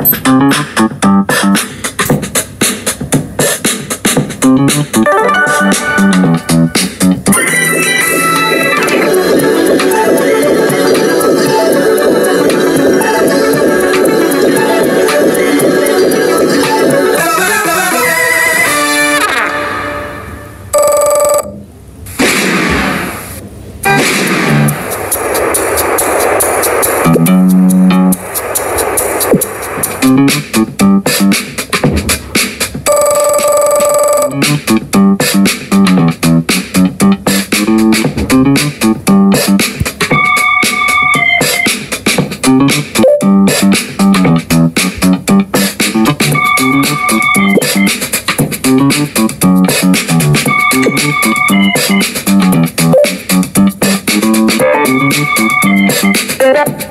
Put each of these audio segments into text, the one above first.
Música Thank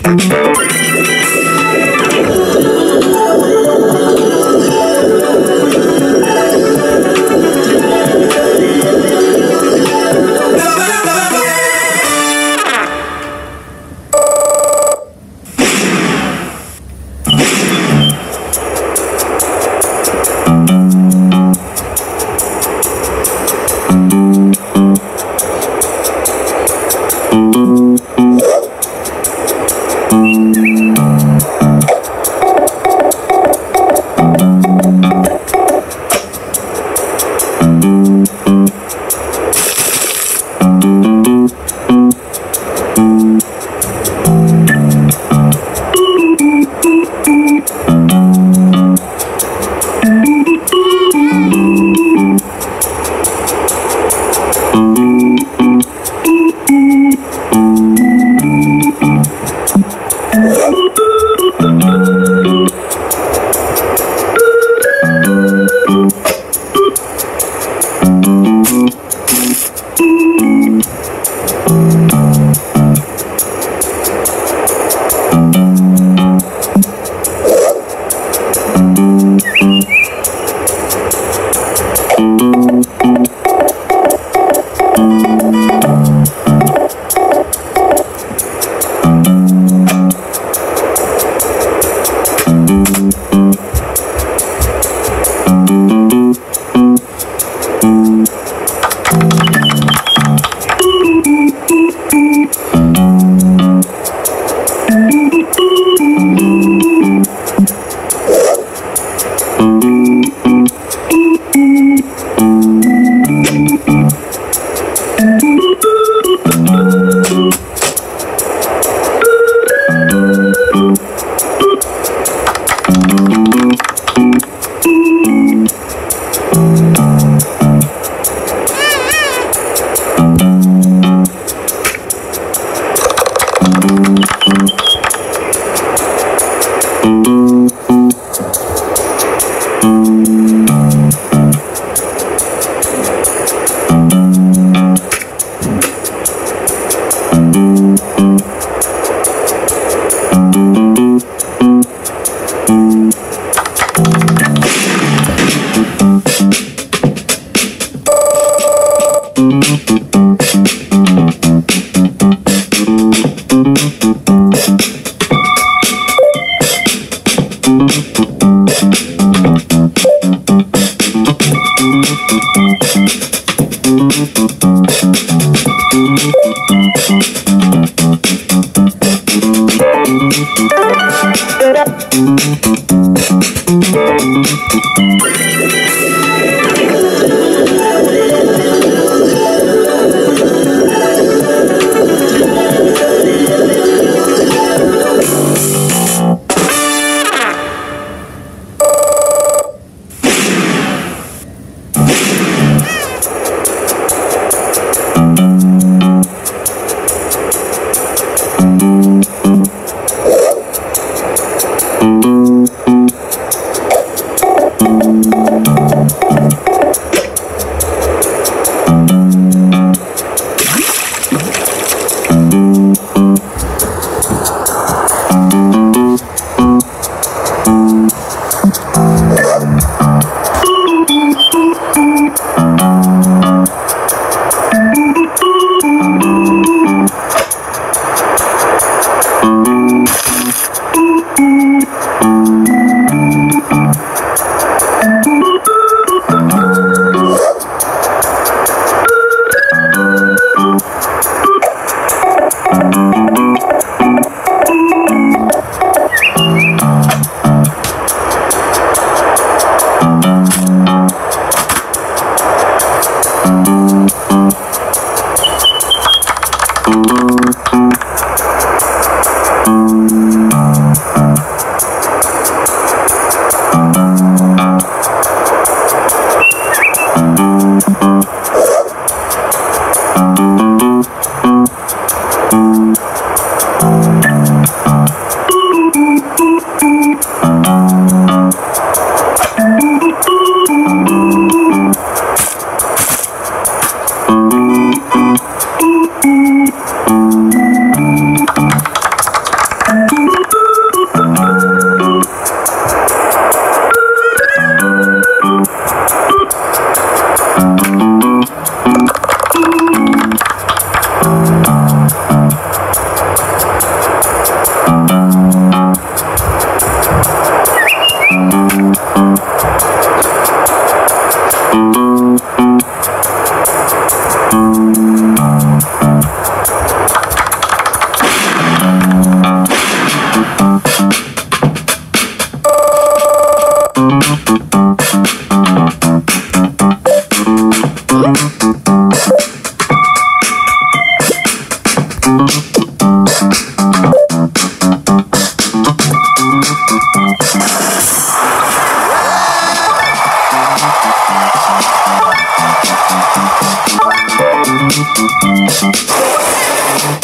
Mm-hmm.